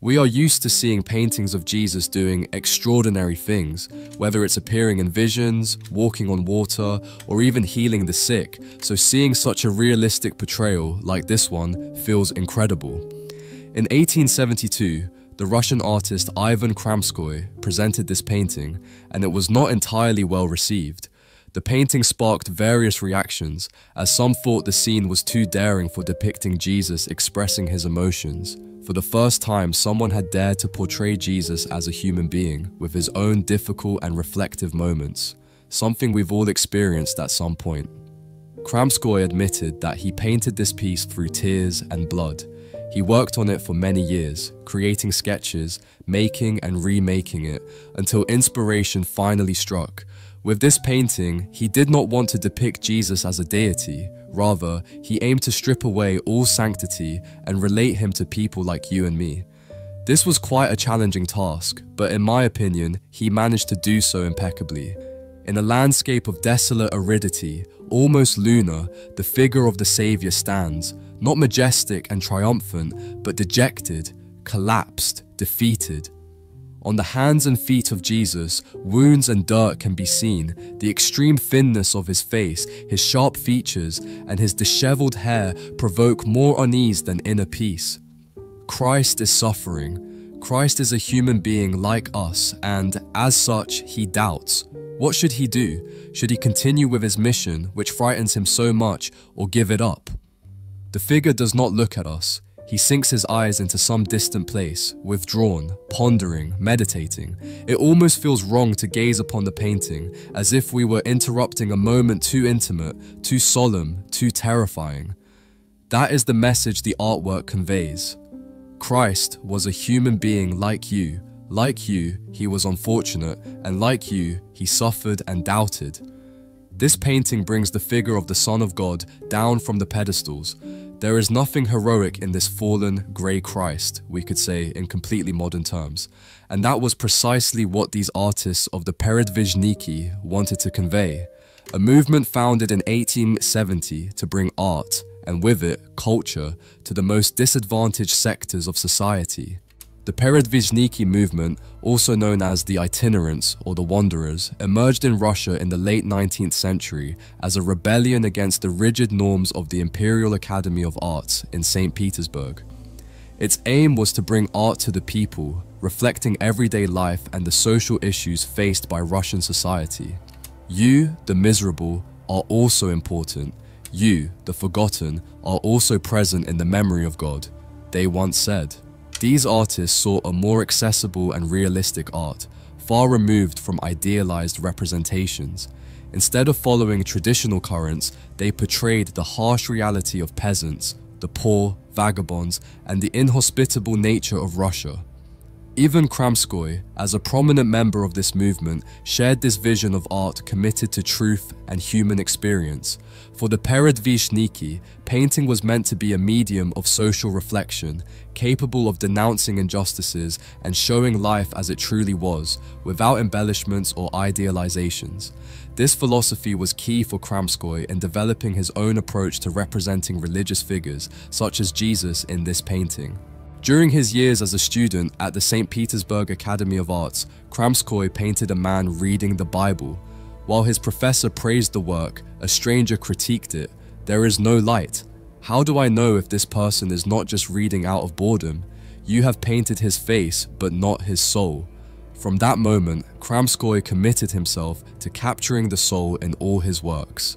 We are used to seeing paintings of Jesus doing extraordinary things, whether it's appearing in visions, walking on water, or even healing the sick, so seeing such a realistic portrayal like this one feels incredible. In 1872, the Russian artist Ivan Kramskoi presented this painting, and it was not entirely well received. The painting sparked various reactions, as some thought the scene was too daring for depicting Jesus expressing his emotions. For the first time, someone had dared to portray Jesus as a human being with his own difficult and reflective moments, something we've all experienced at some point. Kramskoi admitted that he painted this piece through tears and blood. He worked on it for many years, creating sketches, making and remaking it, until inspiration finally struck. With this painting, he did not want to depict Jesus as a deity, Rather, he aimed to strip away all sanctity and relate him to people like you and me. This was quite a challenging task, but in my opinion, he managed to do so impeccably. In a landscape of desolate aridity, almost lunar, the figure of the Saviour stands, not majestic and triumphant, but dejected, collapsed, defeated. On the hands and feet of Jesus, wounds and dirt can be seen, the extreme thinness of his face, his sharp features, and his disheveled hair provoke more unease than inner peace. Christ is suffering. Christ is a human being like us, and as such, he doubts. What should he do? Should he continue with his mission, which frightens him so much, or give it up? The figure does not look at us. He sinks his eyes into some distant place, withdrawn, pondering, meditating. It almost feels wrong to gaze upon the painting, as if we were interrupting a moment too intimate, too solemn, too terrifying. That is the message the artwork conveys. Christ was a human being like you. Like you, he was unfortunate, and like you, he suffered and doubted. This painting brings the figure of the Son of God down from the pedestals, there is nothing heroic in this fallen, grey Christ, we could say in completely modern terms, and that was precisely what these artists of the Peredvizhniki wanted to convey. A movement founded in 1870 to bring art, and with it, culture, to the most disadvantaged sectors of society. The Peredvizhniki movement, also known as the itinerants or the wanderers, emerged in Russia in the late 19th century as a rebellion against the rigid norms of the Imperial Academy of Arts in St. Petersburg. Its aim was to bring art to the people, reflecting everyday life and the social issues faced by Russian society. You, the miserable, are also important. You, the forgotten, are also present in the memory of God, they once said. These artists sought a more accessible and realistic art, far removed from idealized representations. Instead of following traditional currents, they portrayed the harsh reality of peasants, the poor, vagabonds, and the inhospitable nature of Russia. Ivan Kramskoi, as a prominent member of this movement, shared this vision of art committed to truth and human experience. For the Peredvizhniki, painting was meant to be a medium of social reflection, capable of denouncing injustices and showing life as it truly was, without embellishments or idealizations. This philosophy was key for Kramskoi in developing his own approach to representing religious figures, such as Jesus in this painting. During his years as a student at the St. Petersburg Academy of Arts, Kramskoi painted a man reading the Bible. While his professor praised the work, a stranger critiqued it. There is no light. How do I know if this person is not just reading out of boredom? You have painted his face, but not his soul. From that moment, Kramskoi committed himself to capturing the soul in all his works.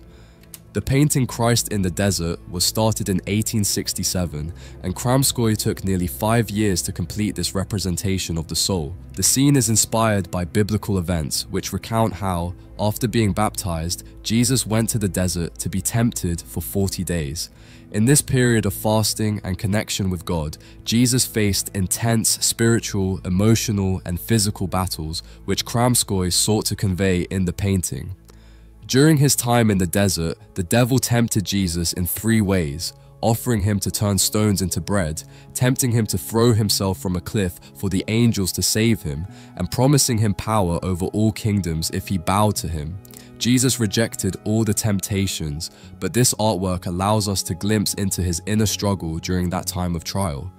The painting Christ in the Desert was started in 1867 and Kramskoi took nearly five years to complete this representation of the soul. The scene is inspired by biblical events which recount how, after being baptized, Jesus went to the desert to be tempted for 40 days. In this period of fasting and connection with God, Jesus faced intense spiritual, emotional, and physical battles which Kramskoi sought to convey in the painting. During his time in the desert, the devil tempted Jesus in three ways, offering him to turn stones into bread, tempting him to throw himself from a cliff for the angels to save him, and promising him power over all kingdoms if he bowed to him. Jesus rejected all the temptations, but this artwork allows us to glimpse into his inner struggle during that time of trial.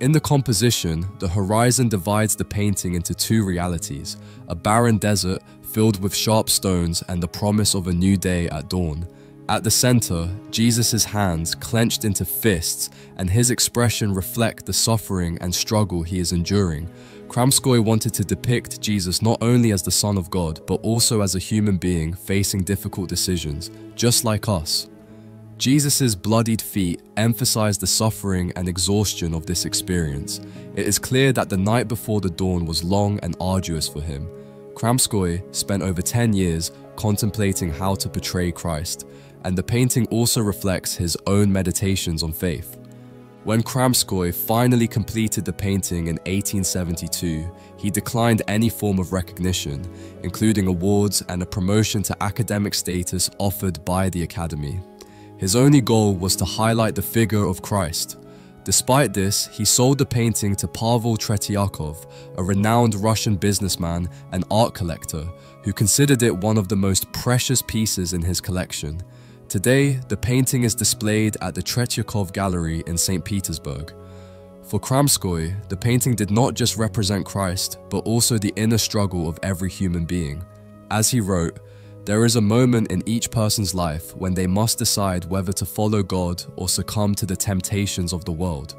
In the composition, the horizon divides the painting into two realities a barren desert filled with sharp stones and the promise of a new day at dawn. At the center, Jesus' hands clenched into fists and his expression reflect the suffering and struggle he is enduring. Kramskoi wanted to depict Jesus not only as the Son of God, but also as a human being facing difficult decisions, just like us. Jesus' bloodied feet emphasize the suffering and exhaustion of this experience. It is clear that the night before the dawn was long and arduous for him. Kramskoi spent over 10 years contemplating how to portray Christ, and the painting also reflects his own meditations on faith. When Kramskoi finally completed the painting in 1872, he declined any form of recognition, including awards and a promotion to academic status offered by the Academy. His only goal was to highlight the figure of Christ. Despite this, he sold the painting to Pavel Tretyakov, a renowned Russian businessman and art collector who considered it one of the most precious pieces in his collection. Today, the painting is displayed at the Tretyakov Gallery in St. Petersburg. For Kramskoi, the painting did not just represent Christ, but also the inner struggle of every human being. As he wrote, there is a moment in each person's life when they must decide whether to follow God or succumb to the temptations of the world.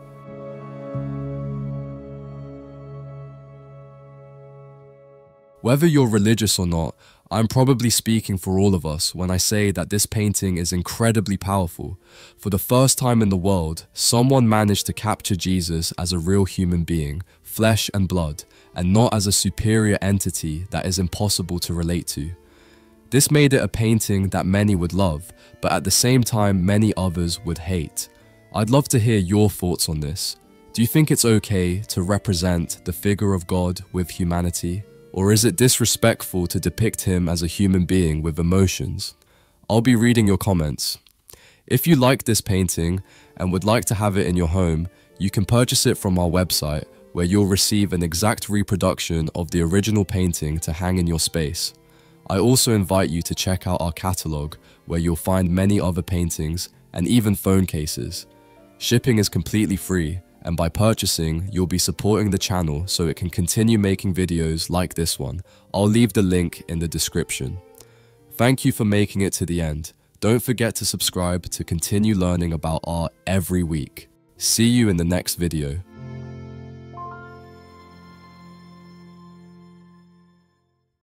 Whether you're religious or not, I'm probably speaking for all of us when I say that this painting is incredibly powerful. For the first time in the world, someone managed to capture Jesus as a real human being, flesh and blood, and not as a superior entity that is impossible to relate to. This made it a painting that many would love, but at the same time many others would hate. I'd love to hear your thoughts on this. Do you think it's okay to represent the figure of God with humanity? Or is it disrespectful to depict him as a human being with emotions? I'll be reading your comments. If you like this painting and would like to have it in your home, you can purchase it from our website where you'll receive an exact reproduction of the original painting to hang in your space. I also invite you to check out our catalogue where you'll find many other paintings and even phone cases. Shipping is completely free and by purchasing, you'll be supporting the channel so it can continue making videos like this one. I'll leave the link in the description. Thank you for making it to the end. Don't forget to subscribe to continue learning about art every week. See you in the next video.